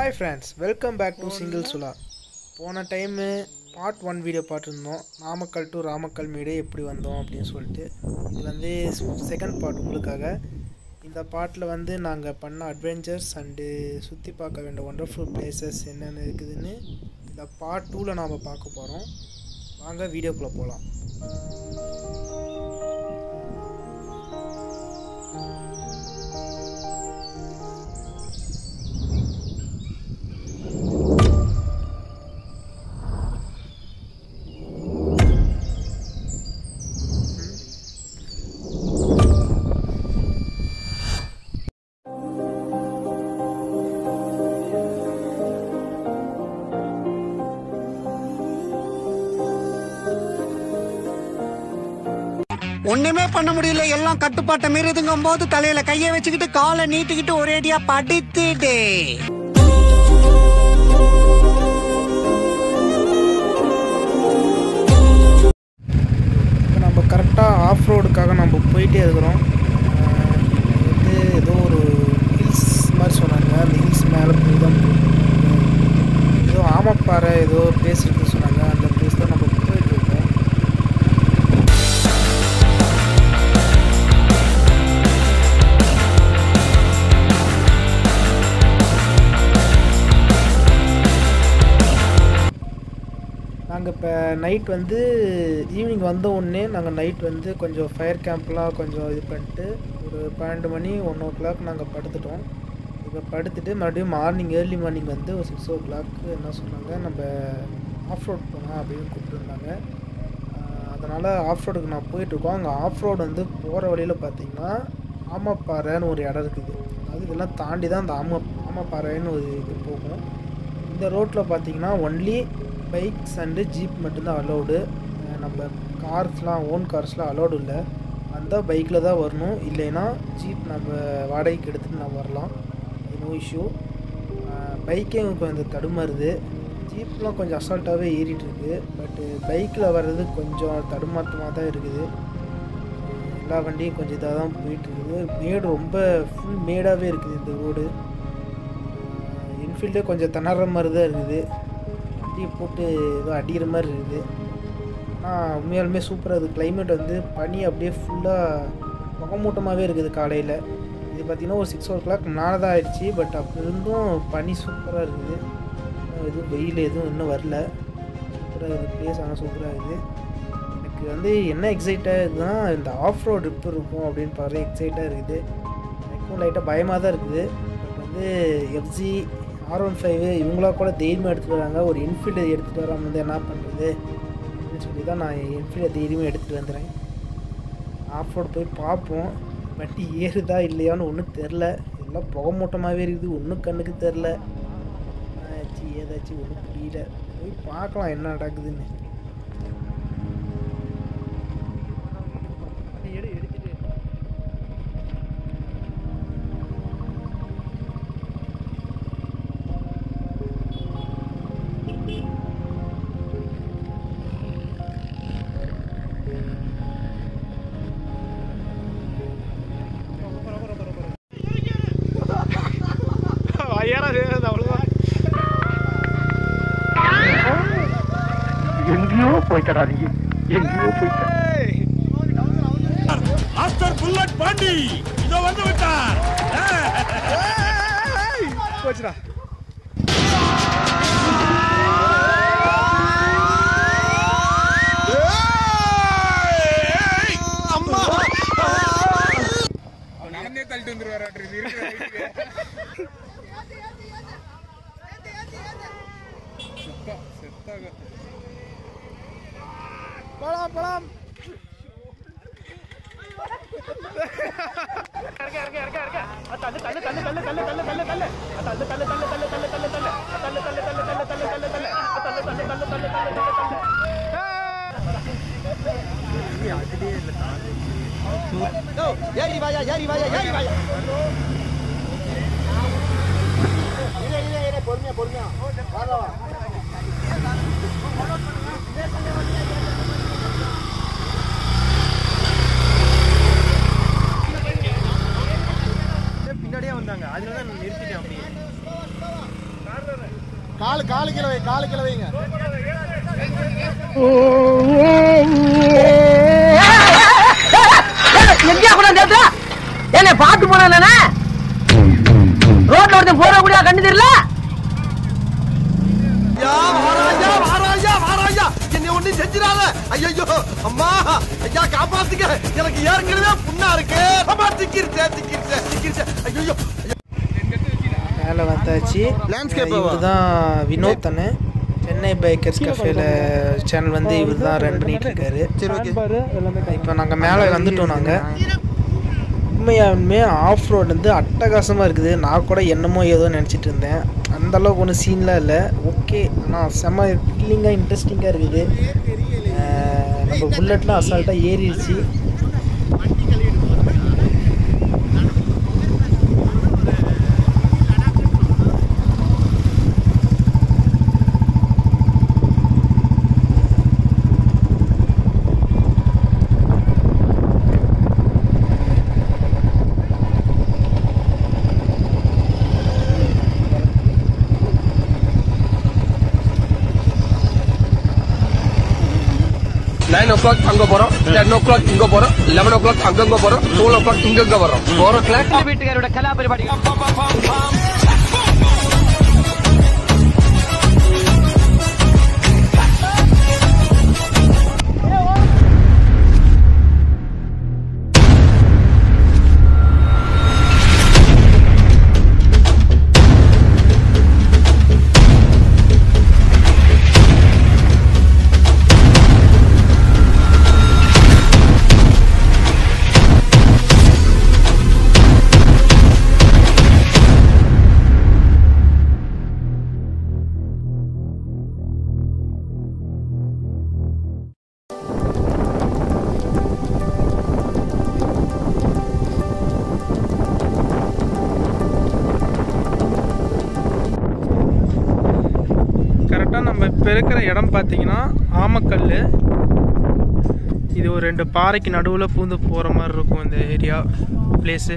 Hi friends welcome back to single சுலா போன time part one video பார்த்துருந்தோம். Namakkal to Ramakkal மேடு எப்படி வந்தோம் அப்படின்னு சொல்லிட்டு. இது வந்து செகண்ட் பார்ட் உங்களுக்காக. இந்த பார்ட்டில் வந்து நாங்கள் பண்ண அட்வென்ச்சர்ஸ் அண்டு சுற்றி பார்க்க வேண்டிய ஒண்டர்ஃபுல் பிளேசஸ் என்னென்ன இருக்குதுன்னு இந்த பார்ட் டூவில் நாம் பார்க்க போகிறோம் வாங்க வீடியோக்குள்ளே போகலாம் ஒண்ணுமே பண்ண முடியல. எல்லாம் கட்டுப்பாட்டை மீறுதுங்கும் போது தலையில கைய வச்சுக்கிட்டு காலை நீட்டிக்கிட்டு ஒரேடியா படித்துட்டு இப்போ நம்ம கரெக்டாக ஆஃப் ரோடுக்காக நம்ம போயிட்டே இருக்கிறோம். வந்து ஏதோ ஒரு ஹில்ஸ் மாதிரி சொன்னாங்க. அந்த ஹில்ஸ் மேலே போய் தான் ஏதோ ஆமப்பாறை ஏதோ பிளேஸ் சொன்னாங்க. அந்த நாங்கள் இப்போ நைட் வந்து ஈவினிங் வந்த உடனே நாங்கள் நைட் வந்து கொஞ்சம் ஃபயர் கேம்ப்லாம் கொஞ்சம் இது பண்ணிட்டு ஒரு பன்னெண்டு மணி ஒன் ஓ கிளாக் நாங்கள் படுத்துட்டோம். இப்போ படுத்துட்டு மறுபடியும் மார்னிங் ஏர்லி மார்னிங் வந்து ஒரு சிக்ஸ் ஓ கிளாக்கு என்ன சொன்னாங்க நம்ம ஆஃப் ரோட் போகலாம் அப்படின்னு கூப்பிட்டுருந்தாங்க. அதனால் ஆஃப் ரோடுக்கு நான் போயிட்டுருக்கோம். அங்கே ஆஃப் ரோடு வந்து போகிற வழியில் பார்த்தீங்கன்னா ஆமப்பாறைன்னு ஒரு இடம் இருக்குது. அதாவது இதெல்லாம் தாண்டி தான் அந்த ஆம ஆமப்பாறைன்னு ஒரு இது போகும். இந்த ரோட்டில் பார்த்தீங்கன்னா ஒன்லி பைக்ஸ் அண்டு ஜீப் மட்டும்தான் அலோடு நம்ம கார்ஸ்லாம் ஓன் கார்ஸ்லாம் அலோடு இல்லை. அந்த பைக்கில் தான் வரணும். இல்லைன்னா ஜீப் நம்ம வாடகைக்கு எடுத்துகிட்டு நம்ம வரலாம். நோ இஷ்யூ பைக்கே கொஞ்சம் தடுமாறுது. ஜீப்லாம் கொஞ்சம் அசால்ட்டாகவே ஏறிட்டுருக்கு பட்டு பைக்கில் வர்றது கொஞ்சம் தடுமாற்றமாக தான் இருக்குது. எல்லா வண்டியும் கொஞ்சம் இதாக தான் போயிட்டுருக்குது மேடு ரொம்ப ஃபுல் மேடாகவே இருக்குது இந்த ரோடு என்ஃபீல்டே கொஞ்சம் திணற மாதிரி தான் இருக்குது. வண்டியை போட்டு ஏதோ அடிக்கிற மாதிரி இருக்குது. ஆனால் உண்மையாலுமே சூப்பராக இருக்குது. கிளைமேட் வந்து பனி அப்படியே ஃபுல்லாக முகமூட்டமாகவே இருக்குது காலையில். இது பார்த்திங்கன்னா ஒரு சிக்ஸ் ஓ கிளாக் மேலே தான் ஆயிடுச்சு. பட் அப்போ இருந்தும் பனி சூப்பராக இருக்குது. எதுவும் வெயில் எதுவும் இன்னும் வரல. சூப்பராக இருக்குது. பிளேஸ் ஆனால் சூப்பராக இருக்குது. எனக்கு வந்து என்ன எக்ஸைட்டாக இருக்குதுன்னா இந்த ஆஃப் ரோடு ட்ரிப் இருக்கும் அப்படின்னு பாரு எக்ஸைட்டாக இருக்குது. எனக்கும் லைட்டாக பயமாக தான் இருக்குது. பட் வந்து எஃப்ஜி ஆர் ஒன் ஃபைவ் இவங்களா கூட தைரியமாக எடுத்துகிட்டு வராங்க. ஒரு என்ஃபீல்டு எடுத்துகிட்டு வராமல் வந்து என்ன பண்ணுறது அப்படின்னு சொல்லி தான் நான் என்ஃபீல்டை தைரியமாக எடுத்துகிட்டு வந்துடுறேன் ஆஃப் ரோடு போய் பார்ப்போம். வண்டி ஏறுதா இல்லையான்னு ஒன்றும் தெரில எல்லாம் புகை மூட்டமாகவே இருக்குது. ஒன்றும் கண்ணுக்கு தெரில ஆச்சு ஏதாச்சும் ஒன்றும் புரியல. போய் பார்க்கலாம் என்ன நடக்குதுன்னு. எங்கேயோ போய்த்தடா நீ எங்கேயோ போய்த்த மாஸ்டர் புல்லட் பாண்டி இதோ வந்து விட்டார். போச்சுடா. நடந்தே தள்ளிட்டு வந்துருவாரு இருக்கிற செத்தா செத்தாக போலாம் போலாம் ஏறி வாயா ஏறி வாயா ஏறி வாயா பொறுமையா பொறுமையா பின்னாடியே வந்தாங்க அதில் தான் நிறுத்திட்டேன் அப்படியே. காலு காலு கிழவை காலு கிழவைங்க எங்கேயா கூட நேரத்தில் என்ன பார்த்து போனா ரோட்ல ஒருத்தன் போற கூட கண்டு தெரியல? ஒண்ணு செஞ்சிடாத. ஐயோ அம்மா ஐயா காப்பாத்துக்க எனக்கு ஏற்கனவே புண்ணா இருக்கு. அம்மா திக்கிருச்சே திக்கிருச்சே திக்கிருச்சே. ஐயோ மேலே வந்தாச்சு. இவர் தான் வினோத் தானே சென்னை பைக்கர்ஸ் கஃபேல சேனல் வந்து இவர் தான் ரன் பண்ணிட்டு இருக்காரு இப்போ நாங்கள் மேலே வந்துட்டோம் நாங்கள் உண்மையாலுமே ஆஃப் ரோட் வந்து அட்டகாசமாக இருக்குது. நான் கூட என்னமோ ஏதோ நினச்சிட்டு இருந்தேன். அந்த அளவுக்கு ஒன்றும் சீன்லாம் இல்லை. ஓகே. ஆனால் செம்ம த்ரில்லிங்காக இன்ட்ரெஸ்டிங்காக இருக்குது. நம்ம புல்லட்லாம் அசால்ட்டாக ஏறிடுச்சு. நைன் ஓ கிளாக் அங்க போறோம் டென் ஓ கிளாக் இங்க போறோம் லெவன் ஓ கிளாக் அங்கங்க போறோம் டுவெல் ஓ கிளாக் இங்கங்க வரோம் ஃபோர் ஓ கிளாக் வீட்டுக்காரோட கலா இப்போ இருக்கிற இடம் பார்த்தீங்கன்னா ஆமக்கல் இது ஒரு ரெண்டு பாறைக்கு நடுவில் பூந்து போகிற மாதிரி இருக்கும் இந்த area place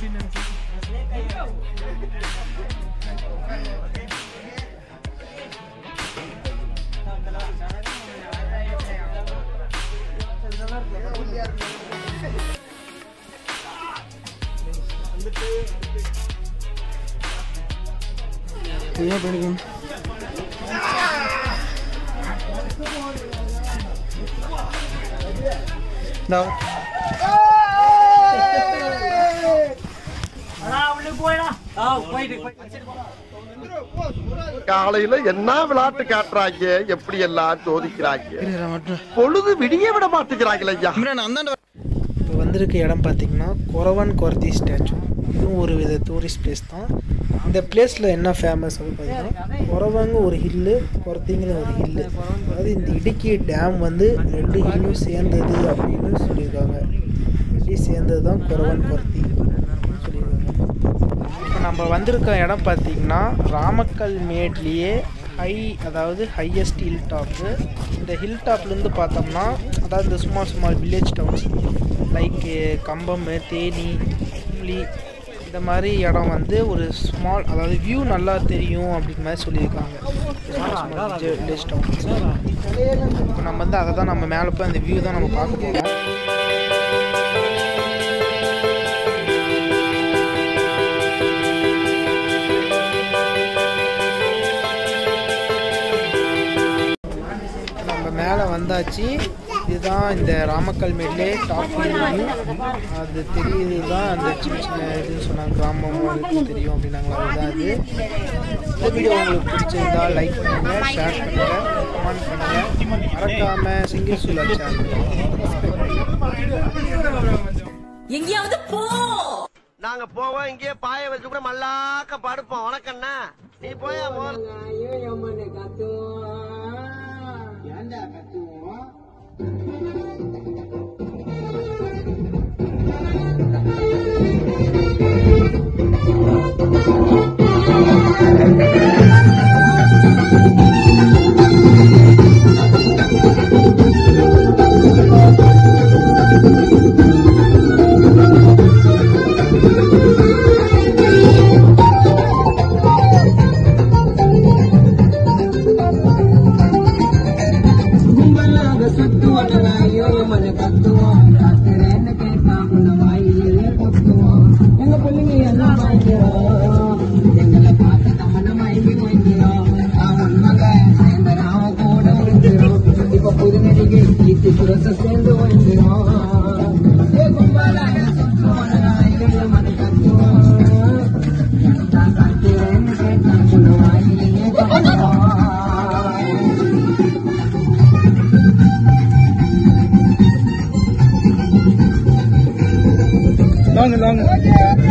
din. Yeah, pretty. Now. காலையில என்ன விளையாட்டு காட்டுறாங்க? எப்படி எல்லாம் சோதிக்கிறாங்க? பொழுது விடிய விட மாட்டேங்கிறாங்களே இப்போ வந்திருக்க இடம் பார்த்தீங்கன்னா கொரவன் கொரத்தி ஸ்டாச்சு. இதுவும் ஒரு வித டூரிஸ்ட் பிளேஸ் தான். இந்த பிளேஸில் என்ன ஃபேமஸ் அப்படின்னு பார்த்தீங்கன்னா கொரவங்க ஒரு ஹில்லு கொரத்திங்கிற ஒரு ஹில்லு அதாவது இந்த இடுக்கி டேம் வந்து ரெண்டு ஹில்லும் சேர்ந்தது அப்படின்னு சொல்லியிருக்காங்க. ரெண்டு சேர்ந்தது தான் கொரவன் கொரத்தி நம்ம வந்திருக்க இடம் பார்த்தீங்கன்னா ராமக்கல் மேட்லேயே ஹை அதாவது ஹையஸ்ட் ஹில் டாப்பு இந்த ஹில் டாப்லேருந்து பார்த்தோம்னா அதாவது இந்த சும்மா small village towns like Kambam Theni Kumily இந்த மாதிரி இடம் வந்து ஒரு ஸ்மால் அதாவது வியூ நல்லா தெரியும் அப்படின்ற மாதிரி சொல்லியிருக்காங்க. வில்லேஜ் டவுன்ஸ் இப்போ நம்ம வந்து அதை தான் நம்ம மேலே போய் அந்த வியூ தான் நம்ம பார்க்க போகிறோம் வந்தாச்சு இதுதான் இந்த ராமக்கல் மேட்லே டாப் வியூ அது தெரியுது தான் அந்த சின்ன சின்ன இதுன்னு சொன்னாங்க கிராமம் தெரியும் அப்படின்னாங்களா அதுதான் அது. இந்த வீடியோ உங்களுக்கு பிடிச்சிருந்தா லைக் பண்ணுங்க ஷேர் பண்ணுங்க கமெண்ட் பண்ணுங்க. மறக்காம சிங்கிள் சூலா சேனல் எங்கேயாவது போ. நாங்க போவோம் இங்கே பாய வச்சு கூட மல்லாக்க படுப்போம். உனக்கண்ணா நீ போயா முதல்ல Look.